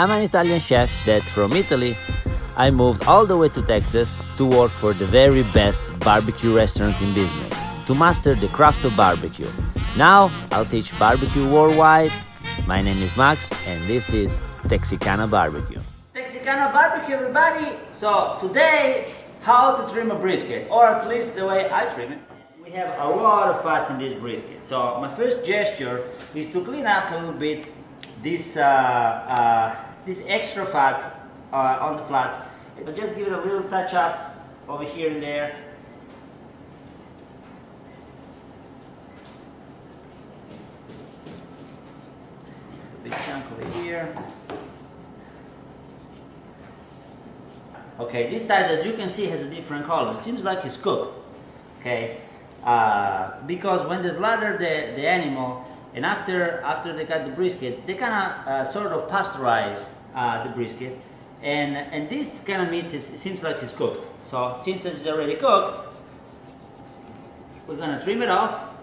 I'm an Italian chef that from Italy I moved all the way to Texas to work for the very best barbecue restaurant in business, to master the craft of barbecue. Now I'll teach barbecue worldwide. My name is Max and this is Texicana Barbecue. Texicana Barbecue everybody! So today, how to trim a brisket, or at least the way I trim it. We have a lot of fat in this brisket. So my first gesture is to clean up a little bit this, uh, uh, this extra fat uh, on the flat. I'll just give it a little touch up over here and there. Big chunk over here. Okay, this side, as you can see, has a different color. Seems like it's cooked. Okay, uh, because when they slaughter the, the animal, and after after they cut the brisket, they kind of uh, sort of pasteurize uh, the brisket, and and this kind of meat is, seems like it's cooked. So since it's already cooked, we're gonna trim it off.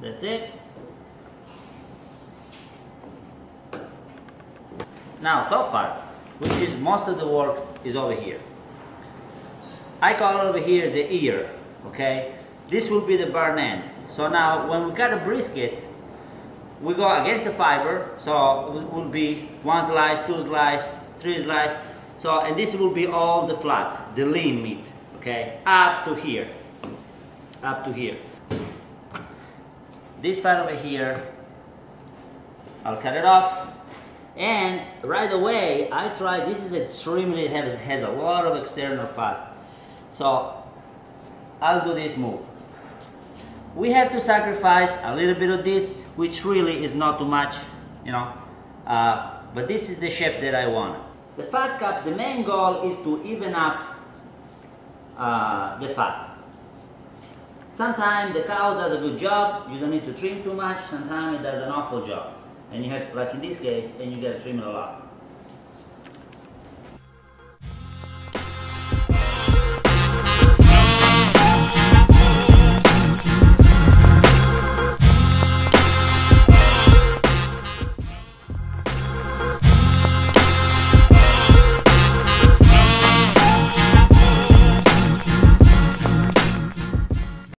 That's it. Now top part, which is most of the work, is over here. I call over here the ear, okay? This will be the burn end. So now when we cut a brisket, we go against the fiber, so it will be one slice, two slice, three slice. So, and this will be all the flat, the lean meat, okay? Up to here, up to here. This fat over here, I'll cut it off. And right away, I try, this is extremely heavy, has a lot of external fat. So I'll do this move. We have to sacrifice a little bit of this, which really is not too much, you know, uh, but this is the shape that I want. The fat cap, the main goal is to even up uh, the fat. Sometimes the cow does a good job, you don't need to trim too much, sometimes it does an awful job. And you have, like in this case, and you gotta trim it a lot.